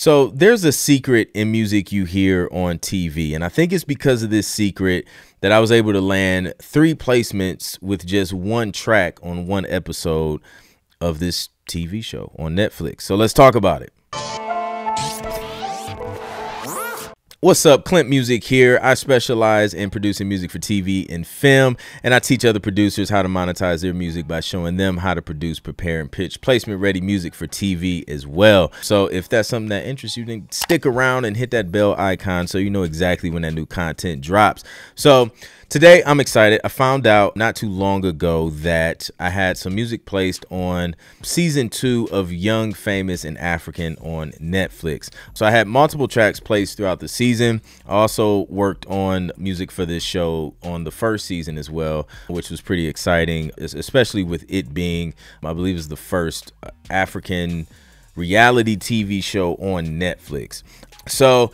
So there's a secret in music you hear on TV, and I think it's because of this secret that I was able to land three placements with just one track on one episode of this TV show on Netflix. So let's talk about it. What's up, Clint Music here. I specialize in producing music for TV and film, and I teach other producers how to monetize their music by showing them how to produce, prepare, and pitch placement ready music for TV as well. So if that's something that interests you, then stick around and hit that bell icon so you know exactly when that new content drops. So Today, I'm excited. I found out not too long ago that I had some music placed on season two of Young, Famous, and African on Netflix. So I had multiple tracks placed throughout the season. I also worked on music for this show on the first season as well, which was pretty exciting, especially with it being, I believe, is the first uh, African reality TV show on Netflix. So,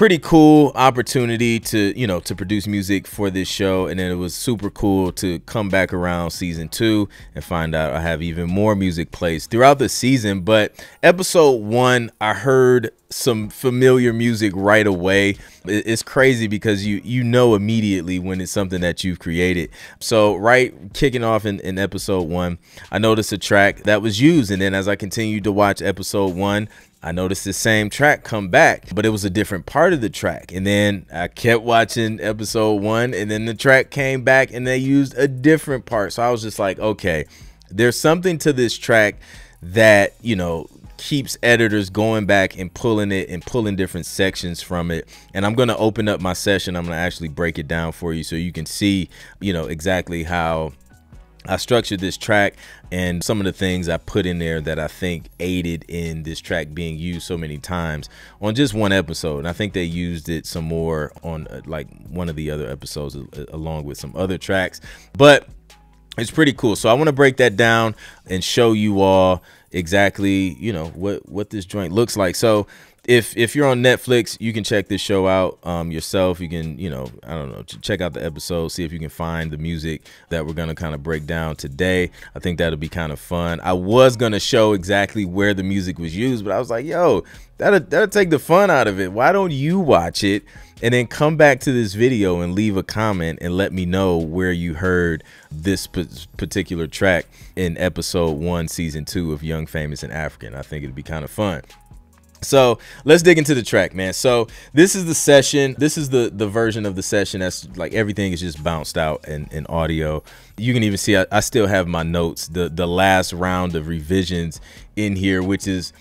pretty cool opportunity to you know to produce music for this show and then it was super cool to come back around season two and find out i have even more music placed throughout the season. But episode one i heard some familiar music right away. It's crazy because you you know immediately when it's something that you've created. So right kicking off in, in episode one i noticed a track that was used and then as i continued to watch episode one I noticed the same track come back, but it was a different part of the track. And then I kept watching episode one, and then the track came back and they used a different part. So I was just like, okay, there's something to this track that, you know, keeps editors going back and pulling it and pulling different sections from it. And I'm going to open up my session. I'm going to actually break it down for you so you can see, you know, exactly how I structured this track and some of the things I put in there that I think aided in this track being used so many times on just one episode. And I think they used it some more on uh, like one of the other episodes uh, along with some other tracks. But it's pretty cool. So I want to break that down and show you all exactly, you know, what what this joint looks like. So if if you're on Netflix, you can check this show out um, yourself. You can, you know, I don't know, check out the episode, see if you can find the music that we're gonna kind of break down today. I think that'll be kind of fun. I was gonna show exactly where the music was used, but I was like, yo, that'll that'll take the fun out of it. Why don't you watch it and then come back to this video and leave a comment and let me know where you heard this particular track in episode one, season two of Young, Famous, and African. I think it'd be kind of fun. So let's dig into the track, man. So this is the session. This is the the version of the session that's like everything is just bounced out in, in audio. You can even see I, I still have my notes, the the last round of revisions in here, which is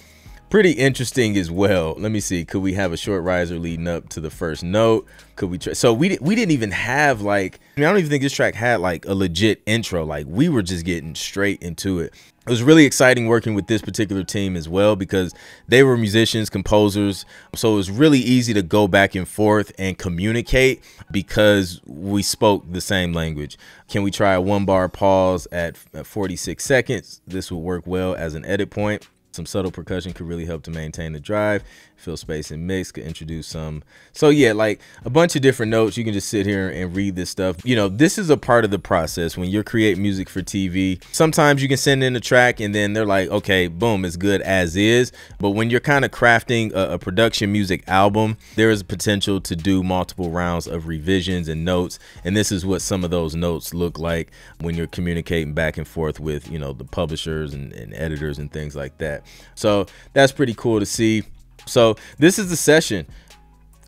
pretty interesting as well. Let me see. Could we have a short riser leading up to the first note? Could we try? So we we didn't even have like I, mean, I don't even think this track had like a legit intro. Like we were just getting straight into it. It was really exciting working with this particular team as well because they were musicians, composers. So it was really easy to go back and forth and communicate because we spoke the same language. Can we try a one bar pause at 46 seconds? This will work well as an edit point. Some subtle percussion could really help to maintain the drive. Fill space and mix could introduce some. So yeah, like a bunch of different notes. You can just sit here and read this stuff. You know, this is a part of the process when you're creating music for TV. Sometimes you can send in a track and then they're like, okay, boom, it's good as is. But when you're kind of crafting a, a production music album, there is potential to do multiple rounds of revisions and notes. And this is what some of those notes look like when you're communicating back and forth with, you know, the publishers and, and editors and things like that. So that's pretty cool to see. So this is the session.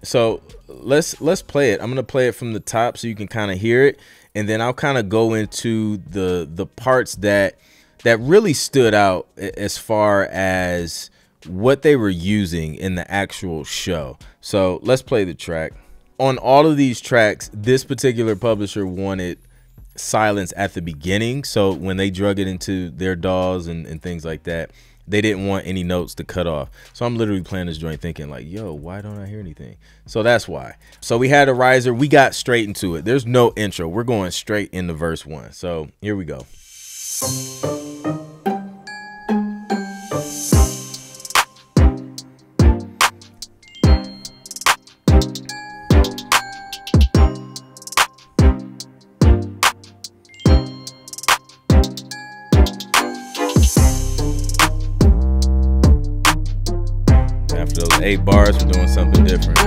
So let's let's play it. I'm gonna play it from the top so you can kind of hear it, and then I'll kind of go into the the parts that that really stood out as far as what they were using in the actual show. So let's play the track. On all of these tracks, this particular publisher wanted silence at the beginning. So when they drug it into their DAWs and, and things like that, they didn't want any notes to cut off. So I'm literally playing this joint thinking like, yo, why don't I hear anything? So that's why. So we had a riser. We got straight into it. There's no intro. We're going straight into verse one. So here we go. Eight bars, we're doing something different.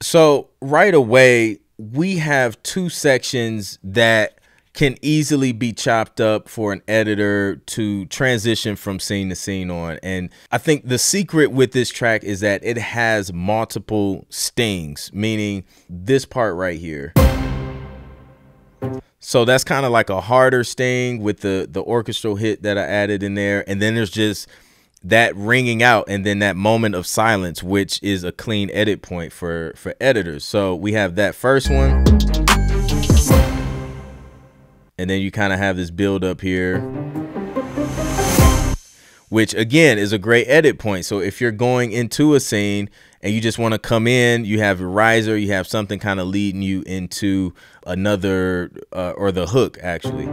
So right away, we have two sections that can easily be chopped up for an editor to transition from scene to scene on. And I think the secret with this track is that it has multiple stings, meaning this part right here. So that's kind of like a harder sting with the the orchestral hit that I added in there, and then there's just that ringing out and then that moment of silence which is a clean edit point for for editors. So we have that first one. And then you kind of have this build up here which again is a great edit point. So if you're going into a scene and you just want to come in you have a riser you have something kind of leading you into another uh, or the hook actually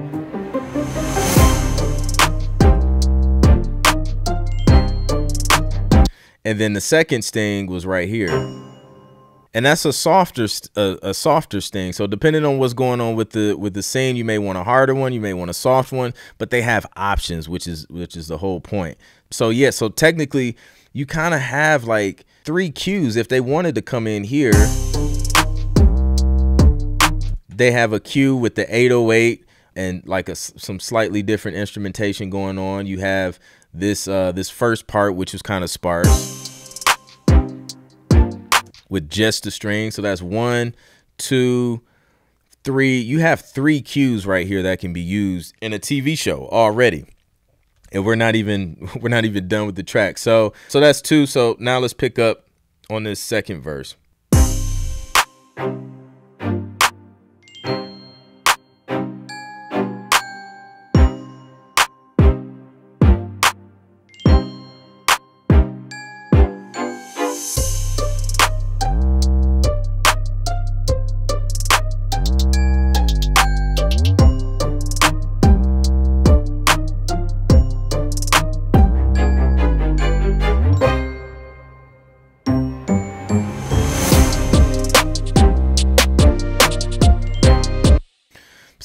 and then the second sting was right here. And that's a softer a, a, softer sting. So depending on what's going on with the with the scene you may want a harder one you may want a soft one but they have options which is which is the whole point. So yeah so technically you kind of have like three cues if they wanted to come in here they have a cue with the 808 and like a, some slightly different instrumentation going on. You have this uh, this first part, which was kind of sparse, with just the string. So that's one, two, three. You have three cues right here that can be used in a TV show already. And we're not even we're not even done with the track. So so that's two. So now let's pick up on this second verse.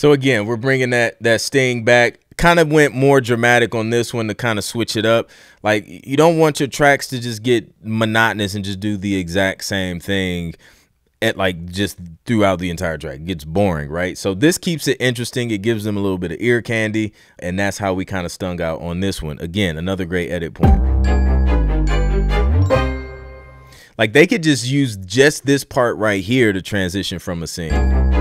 So again, we're bringing that that sting back. Kind of went more dramatic on this one to kind of switch it up. Like you don't want your tracks to just get monotonous and just do the exact same thing at like just throughout the entire track. It gets boring, right? So this keeps it interesting. It gives them a little bit of ear candy, and that's how we kind of stung out on this one. Again, another great edit point. Like they could just use just this part right here to transition from a scene.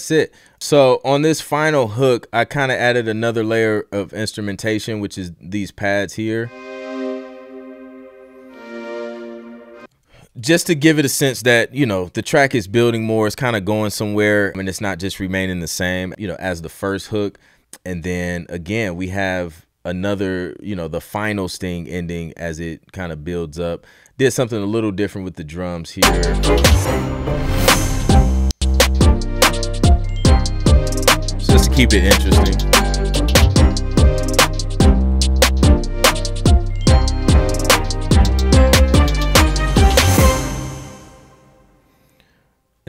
That's it. So on this final hook, I kind of added another layer of instrumentation, which is these pads here. Just to give it a sense that, you know, the track is building more, it's kind of going somewhere. I mean, it's not just remaining the same, you know, as the first hook. And then again, we have another, you know, the final sting ending as it kind of builds up. Did something a little different with the drums here. Keep it interesting.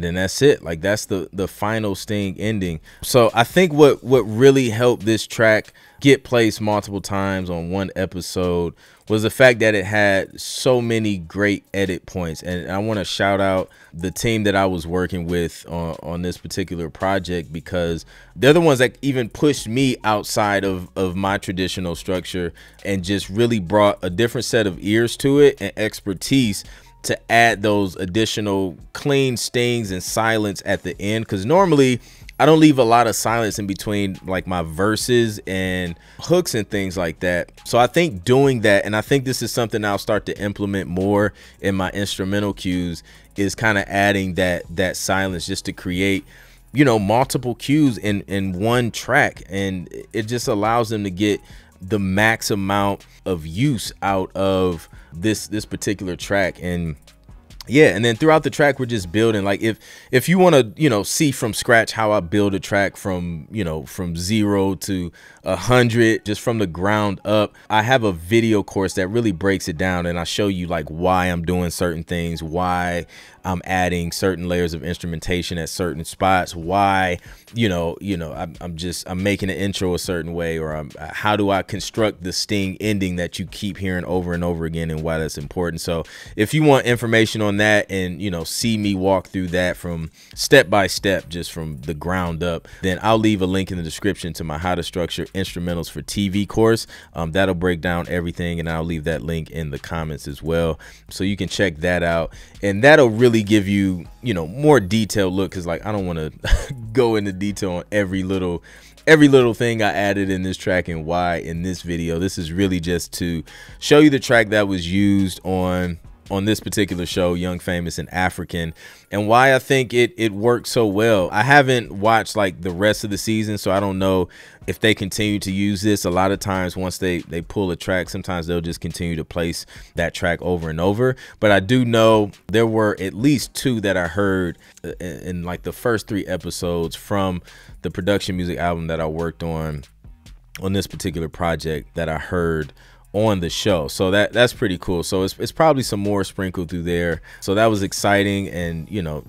And then that's it. Like that's the the final sting ending. So I think what what really helped this track get placed multiple times on one episode was the fact that it had so many great edit points. And I want to shout out the team that I was working with on, on this particular project because they're the ones that even pushed me outside of, of my traditional structure and just really brought a different set of ears to it and expertise to add those additional clean stings and silence at the end because normally I don't leave a lot of silence in between like my verses and hooks and things like that. So I think doing that, and I think this is something I'll start to implement more in my instrumental cues, is kind of adding that that silence just to create you know multiple cues in in one track. And it just allows them to get the max amount of use out of this this particular track. And yeah and then throughout the track we're just building. Like if if you want to you know see from scratch how i build a track from you know from zero to a hundred just from the ground up i have a video course that really breaks it down and i show you like why i'm doing certain things why i'm adding certain layers of instrumentation at certain spots. Why? You know you know i'm, I'm just i'm making an intro a certain way or I'm, how do i construct the sting ending that you keep hearing over and over again and why that's important? So if you want information on that and you know see me walk through that from step by step just from the ground up then i'll leave a link in the description to my how to structure instrumentals for tv course. Um, that'll break down everything and i'll leave that link in the comments as well. So you can check that out and that'll really give you you know more detailed look because like i don't want to go into detail on every little every little thing I added in this track and why in this video. This is really just to show you the track that was used on on this particular show, Young Famous and African, and why I think it it worked so well. I haven't watched like the rest of the season, so I don't know if they continue to use this. A lot of times, once they they pull a track, sometimes they'll just continue to place that track over and over. But I do know there were at least two that I heard uh, in, in like the first three episodes from the production music album that I worked on on this particular project that I heard on the show. So that that's pretty cool. So it's, it's probably some more sprinkled through there. So that was exciting and you know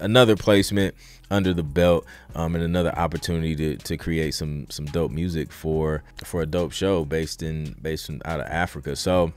another placement under the belt um, and another opportunity to, to create some some dope music for for a dope show based in based in, out of Africa. So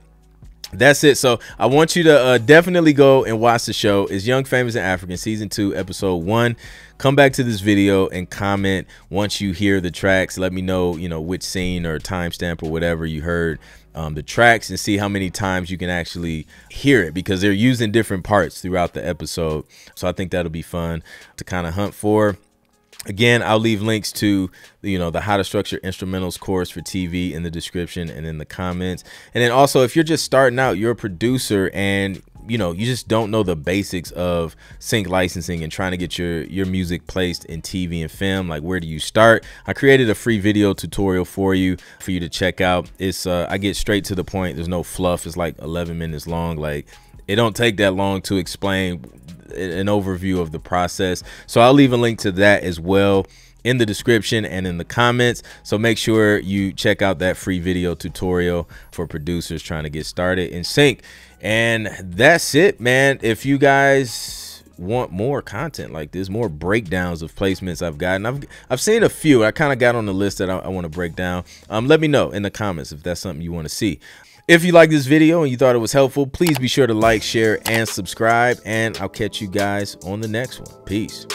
that's it. So I want you to uh, definitely go and watch the show. It's Young Famous and African season two, episode one. Come back to this video and comment once you hear the tracks. Let me know, you know, which scene or timestamp or whatever you heard um, the tracks and see how many times you can actually hear it because they're using different parts throughout the episode. So I think that'll be fun to kind of hunt for. Again, I'll leave links to you know the how to structure instrumentals course for TV in the description and in the comments. And then also if you're just starting out, you're a producer and you know you just don't know the basics of sync licensing and trying to get your your music placed in tv and film. Like where do you start? I created a free video tutorial for you for you to check out. It's uh i get straight to the point. There's no fluff. It's like 11 minutes long. Like it don't take that long to explain an overview of the process. So i'll leave a link to that as well in the description and in the comments. So make sure you check out that free video tutorial for producers trying to get started in sync and that's it, man. If you guys want more content like this, more breakdowns of placements I've gotten, I've I've seen a few. I kind of got on the list that I, I want to break down. Um, let me know in the comments if that's something you want to see. If you like this video and you thought it was helpful, please be sure to like, share, and subscribe. And I'll catch you guys on the next one. Peace.